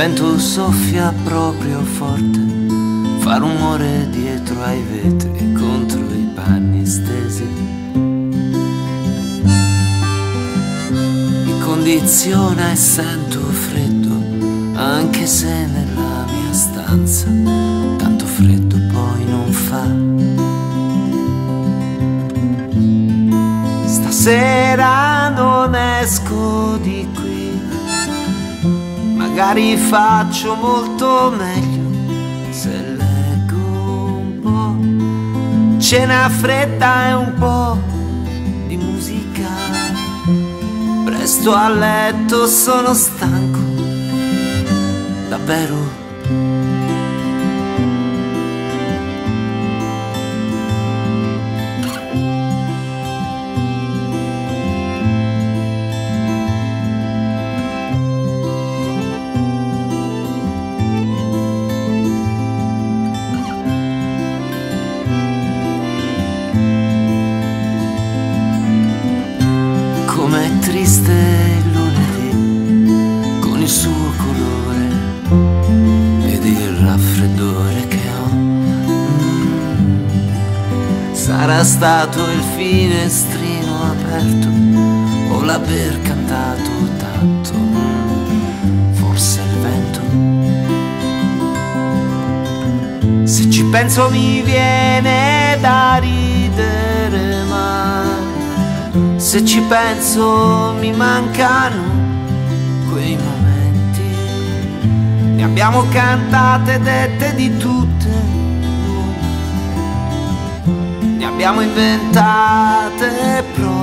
vento soffia proprio forte, fa rumore dietro ai vetri contro i panni stesi. Mi condiziona e sento freddo, anche se nella mia stanza tanto freddo poi non fa. Stasera non esco di qui magari faccio molto meglio se leggo un po'. Cena fredda e un po' di musica. Presto a letto sono stanco, davvero triste lunedì con il suo colore ed il raffreddore che ho. Sarà stato il finestrino aperto o l'aver cantato tanto, forse il vento. Se ci penso mi viene da ridere se ci penso mi mancano quei momenti. Ne abbiamo cantate dette di tutte, ne abbiamo inventate proprio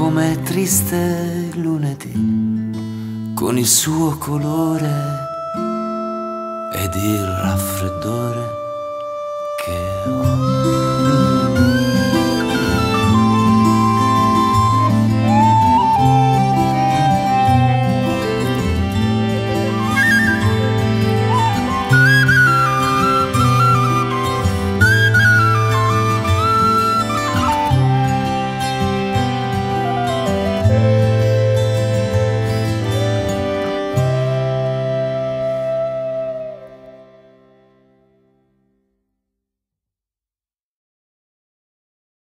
com'è triste lunedì con il suo colore ed il raffreddore che ho.